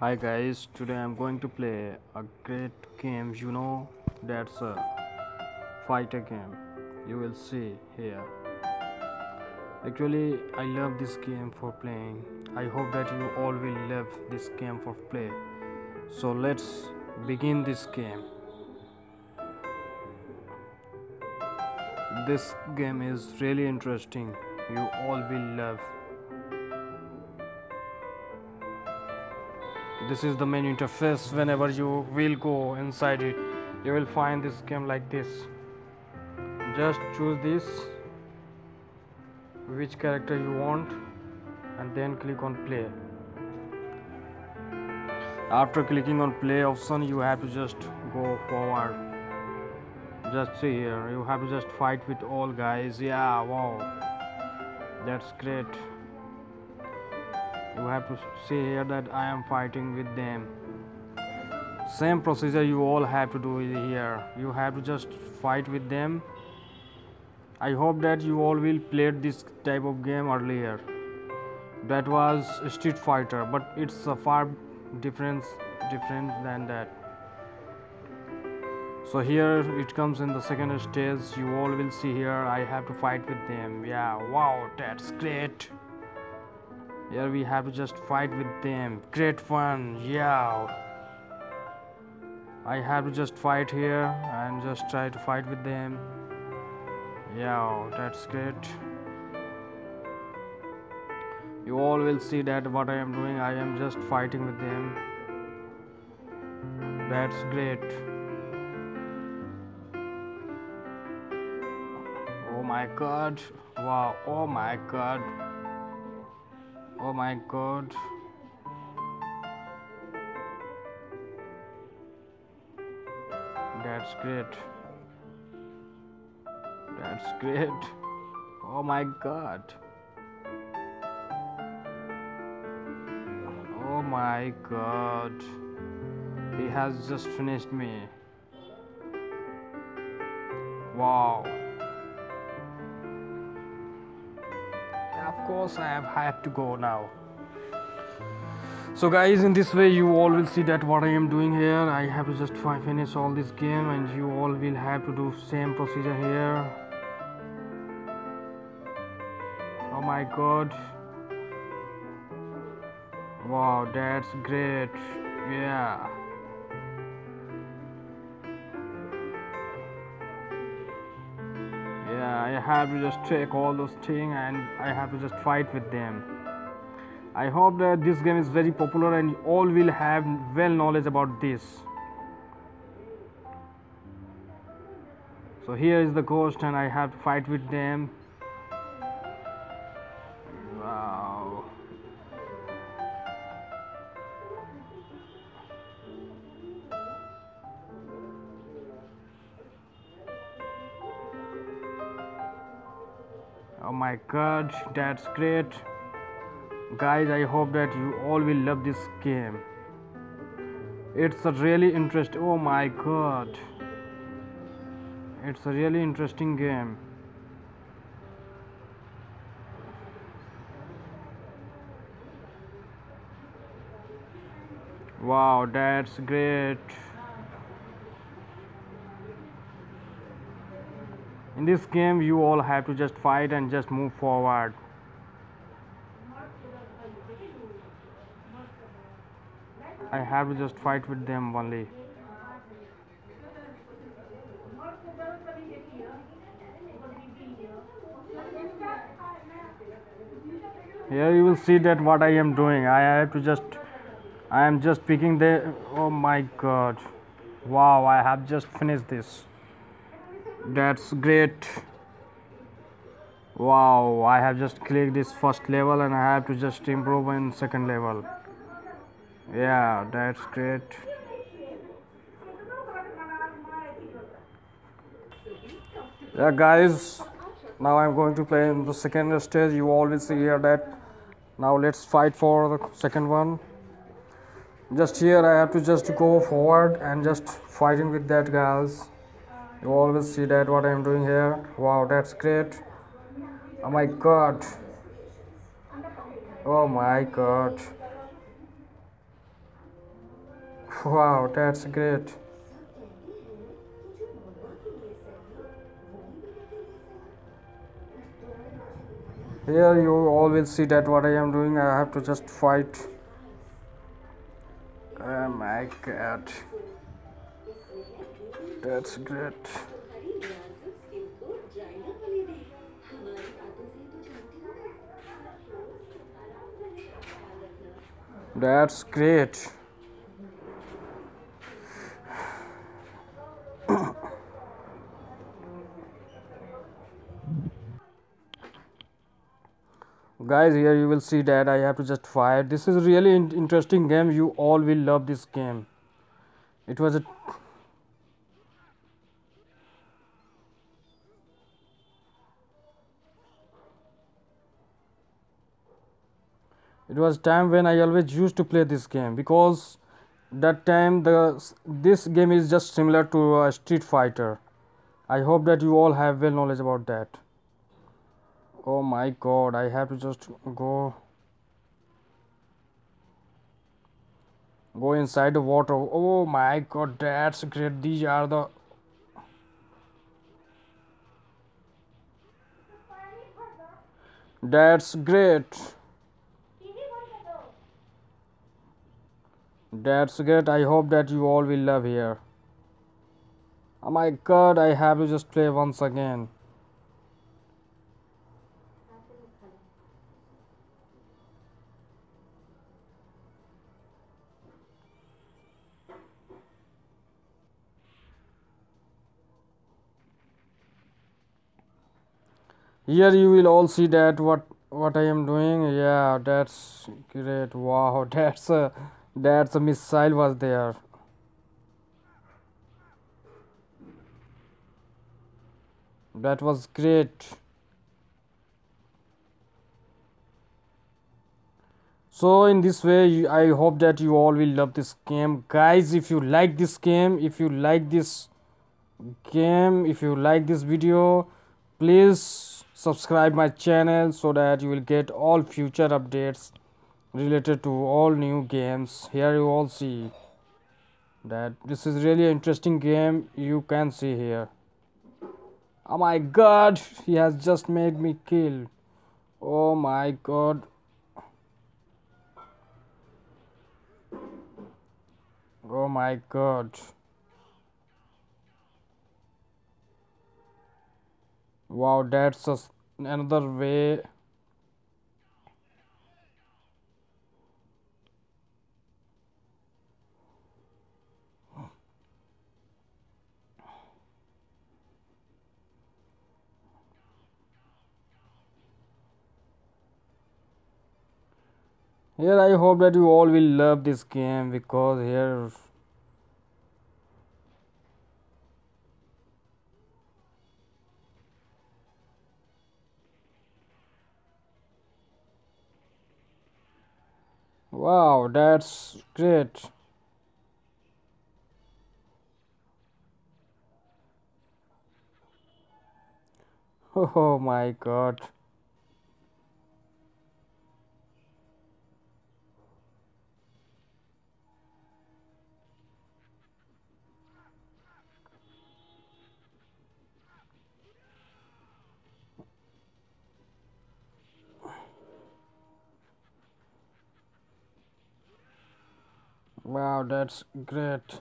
Hi guys, today I'm going to play a great game, you know, that's a fighter game. You will see here. Actually, I love this game for playing. I hope that you all will love this game for play. So let's begin this game. This game is really interesting. You all will love. This is the main interface. Whenever you will go inside it you will find this game like this. Just choose this which character you want and then click on play. After clicking on play option you have to just go forward. Just see here. You have to just fight with all guys. Yeah wow. That's great you have to see here that I am fighting with them. Same procedure you all have to do here. You have to just fight with them. I hope that you all will play this type of game earlier. That was Street Fighter but it's a far difference different than that. So here it comes in the second stage. You all will see here I have to fight with them. Yeah wow that's great here we have to just fight with them. Great fun. Yeah. I have to just fight here and just try to fight with them. Yeah that's great. You all will see that what I am doing. I am just fighting with them. That's great. Oh my god. Wow. Oh my god oh my god. That's great. That's great. Oh my god. Oh my god. He has just finished me. Wow course I have had to go now. So guys in this way you all will see that what I am doing here. I have to just finish all this game and you all will have to do same procedure here. Oh my god. Wow that's great. Yeah I have to just check all those things and I have to just fight with them. I hope that this game is very popular and you all will have well knowledge about this. So here is the ghost and I have to fight with them god that's great. Guys i hope that you all will love this game. It's a really interest oh my god. It's a really interesting game. Wow that's great in this game you all have to just fight and just move forward. I have to just fight with them only. Here you will see that what I am doing. I have to just I am just picking the oh my god. Wow I have just finished this that's great. Wow I have just clicked this first level and I have to just improve in second level. Yeah that's great. Yeah guys now I'm going to play in the second stage. You always hear that. Now let's fight for the second one. Just here I have to just go forward and just fighting with that guys you always see that what I'm doing here wow that's great oh my god oh my god Wow, that's great. Here you always see that what I am doing. I have to just fight. Oh my god. That's great. That's great. guys here you will see that I have to just fire this is really in interesting game you all will love this game it was a it was time when I always used to play this game because that time the this game is just similar to a Street Fighter. I hope that you all have well knowledge about that. Oh my god I have to just go go inside the water. Oh my god that's great. These are the that's great that's great I hope that you all will love here. Oh my god I have to just play once again. Here you will all see that what what I am doing. Yeah that's great. Wow that's a that's a missile was there. That was great. So in this way i hope that you all will love this game. Guys if you like this game if you like this game if you like this video please subscribe my channel so that you will get all future updates related to all new games. Here you all see that this is really an interesting game you can see here. Oh my god he has just made me kill. Oh my god. Oh my god. Wow that's a, another way here i hope that you all will love this game because here Wow, that's great. Oh my god. Wow, that's great.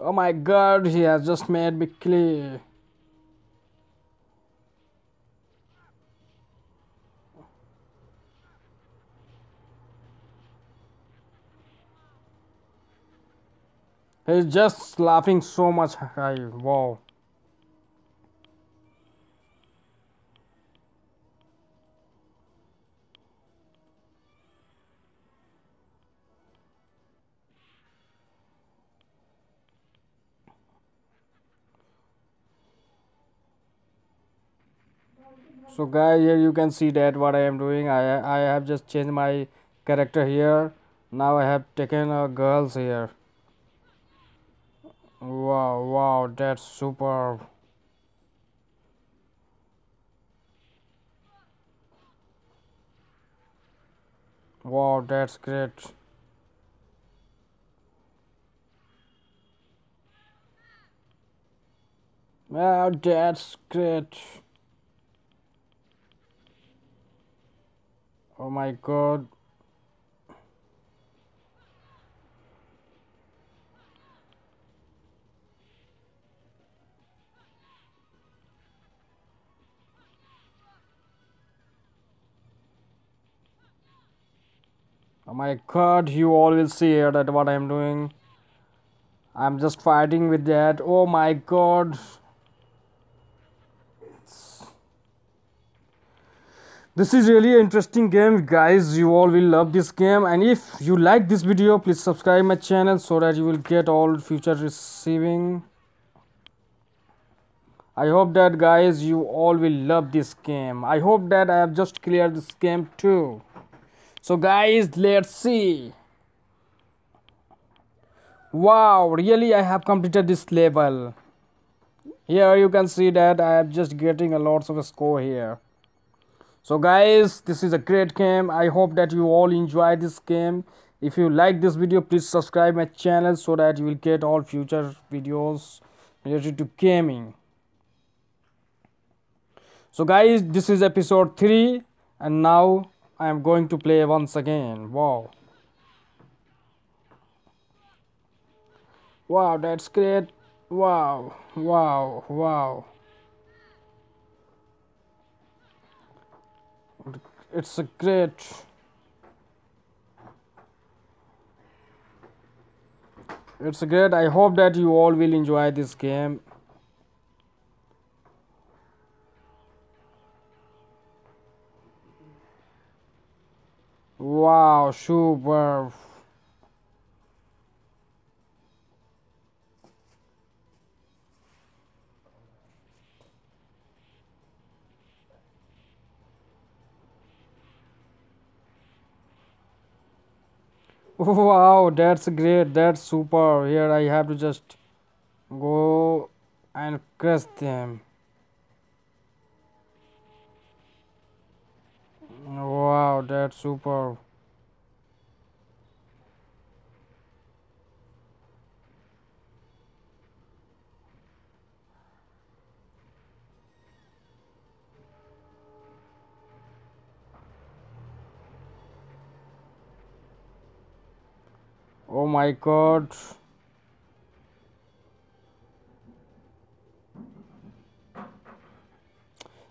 Oh my god, he has just made me clear. He's just laughing so much high. Wow. so guys here you can see that what i am doing i i have just changed my character here now i have taken a girls here wow wow that's superb. Wow, that's great. Wow, that's great. Oh my god. Oh my god, you all will see here that what I'm doing. I'm just fighting with that. Oh my god. This is really interesting game guys. You all will love this game and if you like this video please subscribe my channel so that you will get all future receiving. I hope that guys you all will love this game. I hope that I have just cleared this game too so guys let's see. Wow really i have completed this level. Here you can see that i am just getting a lots of score here. So guys this is a great game. I hope that you all enjoy this game. If you like this video please subscribe my channel so that you will get all future videos related to gaming. So guys this is episode 3 and now I am going to play once again. Wow. Wow, that's great. Wow, wow, wow. It's a great. It's a great. I hope that you all will enjoy this game. Wow, super. Wow, that's great. That's super. Here I have to just go and crush them. Wow, that's super. Oh my god.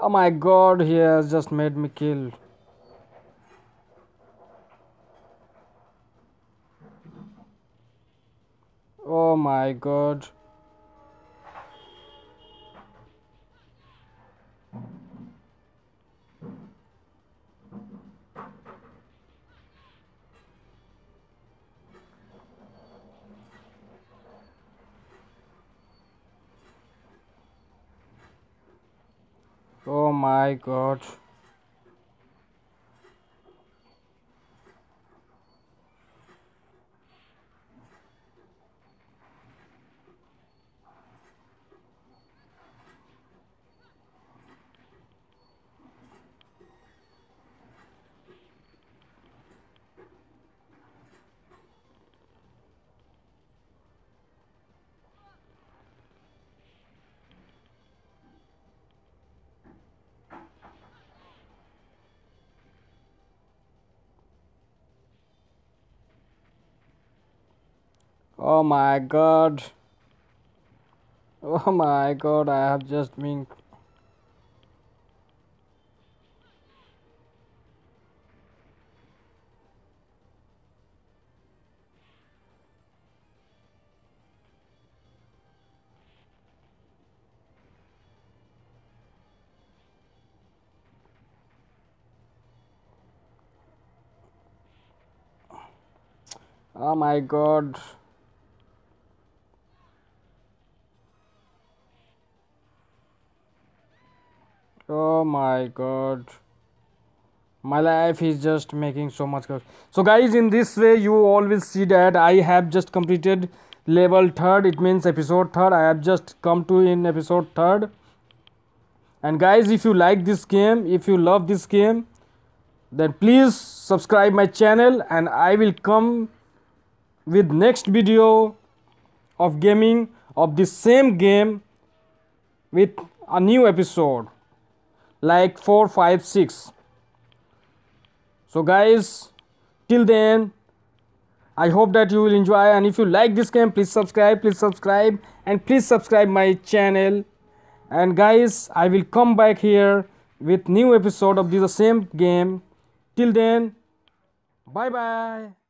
Oh my god, he has just made me kill. My god. Oh my god. Oh my god. Oh my god, I have just been. Oh my god. Oh my god. My life is just making so much good so guys in this way you always see that i have just completed level third. It means episode third. I have just come to in episode third. And guys if you like this game if you love this game then please subscribe my channel and i will come with next video of gaming of the same game with a new episode like 4 5 6 so guys till then i hope that you will enjoy. And if you like this game please subscribe please subscribe and please subscribe my channel. And guys i will come back here with new episode of the same game. Till then bye bye